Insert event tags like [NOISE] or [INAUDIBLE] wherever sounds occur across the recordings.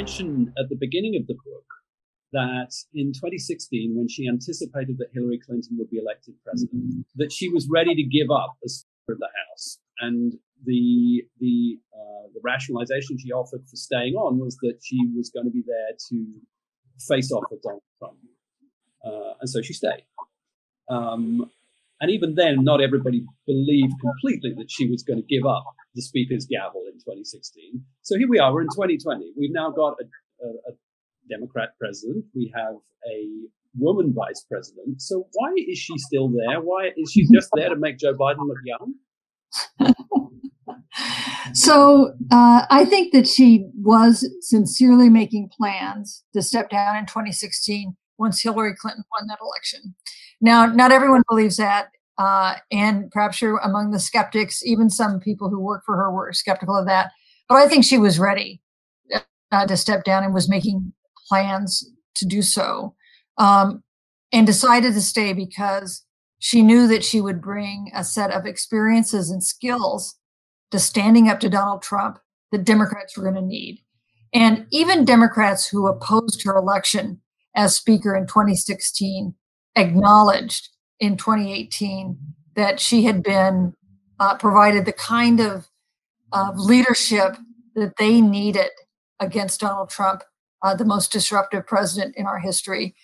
mention at the beginning of the book that in 2016, when she anticipated that Hillary Clinton would be elected president, mm-hmm. that she was ready to give up as Speaker of the House. And the the uh, the rationalization she offered for staying on was that she was going to be there to face off with Donald Trump, uh, and so she stayed. Um, and even then, not everybody believed completely that she was going to give up the Speaker's gavel in 2016. So here we are. We're in 2020. We've now got a, a, a Democrat president. We have a woman vice president. So why is she still there? Why is she just there to make Joe Biden look young? [LAUGHS] so uh, I think that she was sincerely making plans to step down in 2016 once Hillary Clinton won that election. Now, not everyone believes that. Uh, and perhaps you're among the skeptics, even some people who work for her were skeptical of that. But I think she was ready uh, to step down and was making plans to do so um, and decided to stay because she knew that she would bring a set of experiences and skills to standing up to Donald Trump that Democrats were going to need. And even Democrats who opposed her election as Speaker in 2016 acknowledged in 2018 that she had been uh, provided the kind of uh, leadership that they needed against Donald Trump uh, the most disruptive president in our history.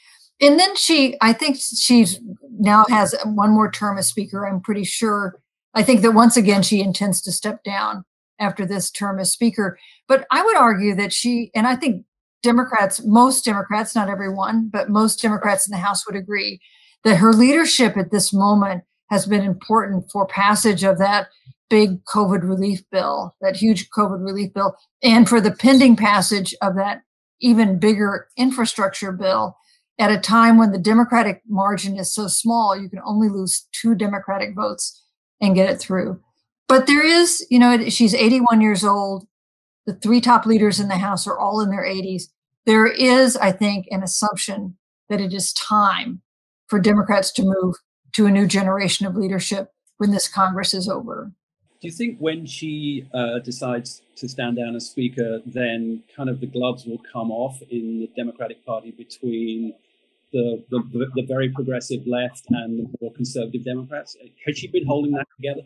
And then she, I think she's now has one more term as speaker. I'm pretty sure. I think that once again she intends to step down after this term as speaker. But I would argue that she, and I think Democrats, most Democrats, not everyone, but most Democrats in the House would agree that her leadership at this moment has been important for passage of that big COVID relief bill, that huge COVID relief bill, and for the pending passage of that even bigger infrastructure bill at a time when the Democratic margin is so small, you can only lose two Democratic votes and get it through. But there is, you know, she's 81 years old. The three top leaders in the House are all in their 80s. There is, I think, an assumption that it is time for Democrats to move to a new generation of leadership when this Congress is over. Do you think when she uh, decides to stand down as Speaker, then kind of the gloves will come off in the Democratic Party between the, the, the very progressive left and the more conservative Democrats? Has she been holding that together?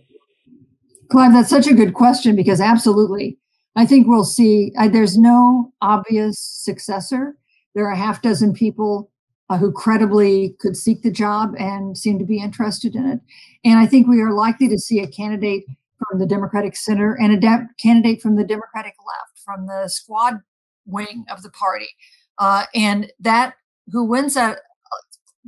Clive, that's such a good question because absolutely. I think we'll see. There's no obvious successor. There are a half dozen people uh, who credibly could seek the job and seem to be interested in it. And I think we are likely to see a candidate from the Democratic Center and a de- candidate from the Democratic left, from the squad wing of the party. Uh, and that who wins uh,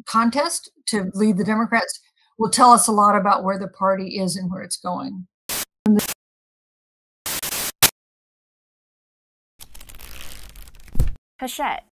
contest to lead the Democrats will tell us a lot about where the party is and where it's going. Hachette